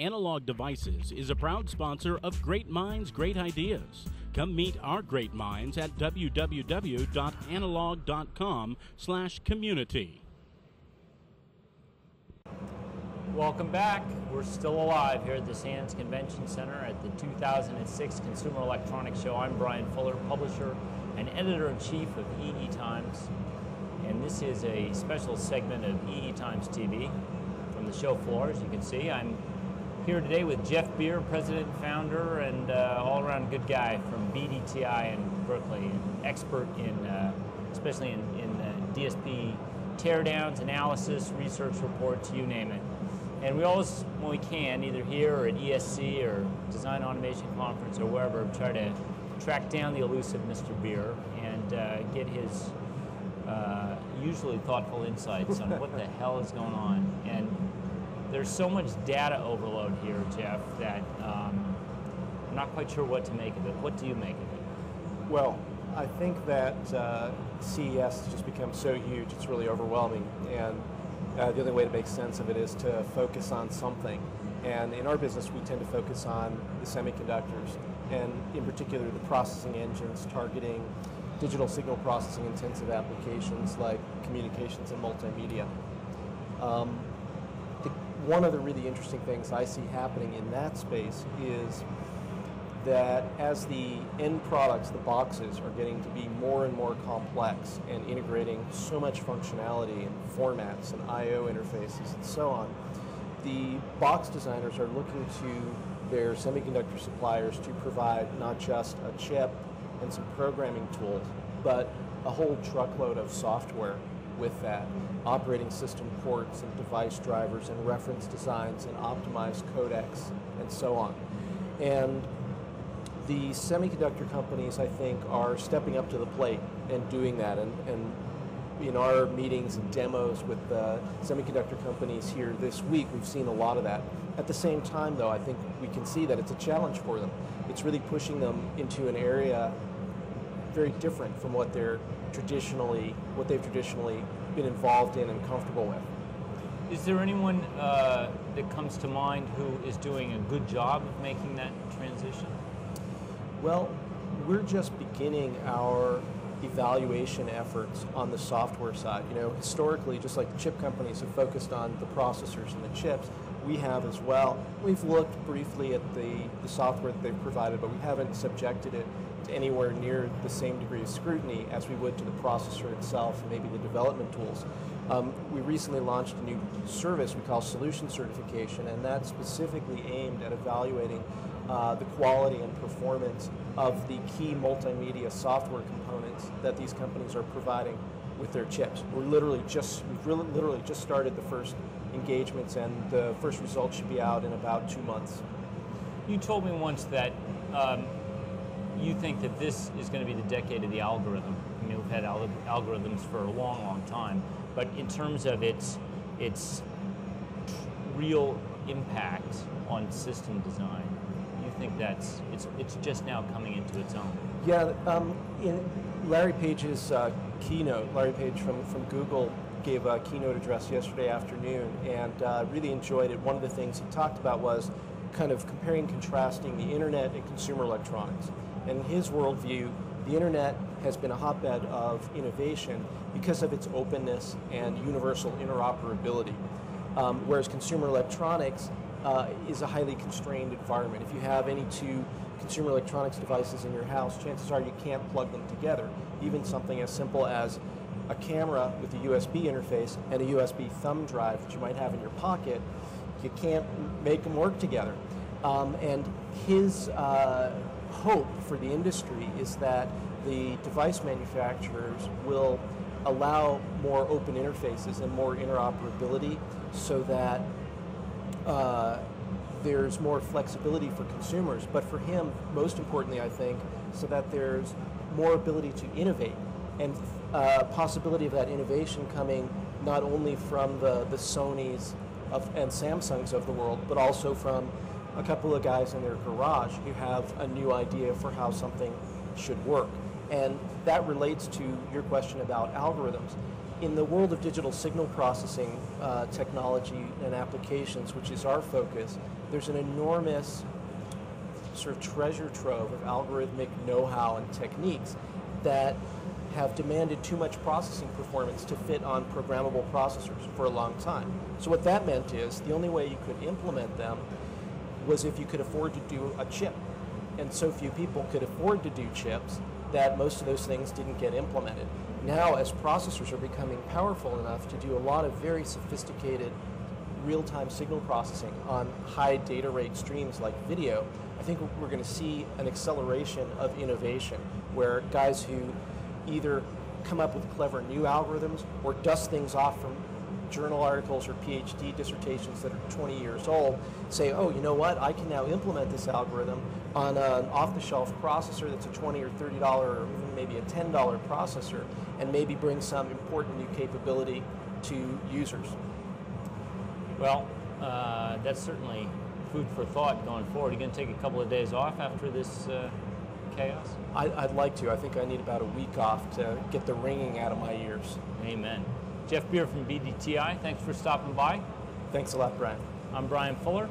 Analog Devices is a proud sponsor of Great Minds, Great Ideas. Come meet our great minds at www.analog.com slash community. Welcome back. We're still alive here at the Sands Convention Center at the 2006 Consumer Electronics Show. I'm Brian Fuller, publisher and editor-in-chief of EE Times. And this is a special segment of EE Times TV from the show floor. As you can see, I'm here today with Jeff Bier, president and founder, and uh, all-around good guy from BDTI in Berkeley, an expert in, uh, especially in, in uh, DSP teardowns, analysis, research reports, you name it. And we always, when we can, either here or at ESC or Design Automation Conference or wherever, try to track down the elusive Mr. Bier and uh, get his uh, usually thoughtful insights on what the hell is going on. And there's so much data overload here, Jeff, that um, I'm not quite sure what to make of it. What do you make of it? Well, I think that uh, CES has just become so huge, it's really overwhelming. And uh, the only way to make sense of it is to focus on something. And in our business, we tend to focus on the semiconductors, and in particular, the processing engines targeting digital signal processing intensive applications like communications and multimedia. Um, one of the really interesting things I see happening in that space is that as the end products, the boxes, are getting to be more and more complex and integrating so much functionality and formats and I.O. interfaces and so on, the box designers are looking to their semiconductor suppliers to provide not just a chip and some programming tools, but a whole truckload of software with that operating system ports and device drivers and reference designs and optimized codecs and so on. And the semiconductor companies, I think, are stepping up to the plate and doing that. And, and in our meetings and demos with the semiconductor companies here this week, we've seen a lot of that. At the same time, though, I think we can see that it's a challenge for them. It's really pushing them into an area very different from what they're traditionally, what they've traditionally been involved in and comfortable with. Is there anyone uh, that comes to mind who is doing a good job of making that transition? Well, we're just beginning our evaluation efforts on the software side. You know, historically, just like the chip companies have focused on the processors and the chips, we have as well. We've looked briefly at the, the software that they've provided, but we haven't subjected it to anywhere near the same degree of scrutiny as we would to the processor itself maybe the development tools. Um, we recently launched a new service we call Solution Certification, and that's specifically aimed at evaluating uh, the quality and performance of the key multimedia software components that these companies are providing with their chips. We're literally just we've really, literally just started the first engagements, and the first results should be out in about two months. You told me once that um, you think that this is going to be the decade of the algorithm. I mean, we've had al algorithms for a long, long time, but in terms of its its real impact on system design, you think that's it's it's just now coming into its own. Yeah, um, in Larry Page's uh, keynote, Larry Page from from Google gave a keynote address yesterday afternoon, and uh, really enjoyed it. One of the things he talked about was kind of comparing, contrasting the internet and consumer electronics. And in his worldview, the internet has been a hotbed of innovation because of its openness and universal interoperability. Um, whereas consumer electronics uh, is a highly constrained environment. If you have any two consumer electronics devices in your house, chances are you can't plug them together. Even something as simple as a camera with a USB interface and a USB thumb drive that you might have in your pocket, you can't make them work together. Um, and his uh, hope for the industry is that the device manufacturers will allow more open interfaces and more interoperability so that uh, there's more flexibility for consumers. But for him, most importantly, I think, so that there's more ability to innovate and uh, possibility of that innovation coming not only from the, the Sonys of, and Samsungs of the world, but also from a couple of guys in their garage who have a new idea for how something should work. And that relates to your question about algorithms. In the world of digital signal processing uh, technology and applications, which is our focus, there's an enormous sort of treasure trove of algorithmic know-how and techniques that have demanded too much processing performance to fit on programmable processors for a long time. So what that meant is the only way you could implement them was if you could afford to do a chip. And so few people could afford to do chips that most of those things didn't get implemented. Now, as processors are becoming powerful enough to do a lot of very sophisticated real-time signal processing on high data rate streams like video, I think we're going to see an acceleration of innovation where guys who either come up with clever new algorithms or dust things off from journal articles or PhD dissertations that are 20 years old say, oh, you know what, I can now implement this algorithm on an off-the-shelf processor that's a 20 or $30 or even maybe a $10 processor and maybe bring some important new capability to users. Well, uh, that's certainly food for thought going forward. Are you going to take a couple of days off after this uh, chaos? I, would like to. I think I need about a week off to get the ringing out of my ears. Amen. Jeff Bier from BDTI, thanks for stopping by. Thanks a lot, Brian. I'm Brian Fuller,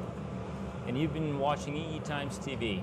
and you've been watching EE Times TV.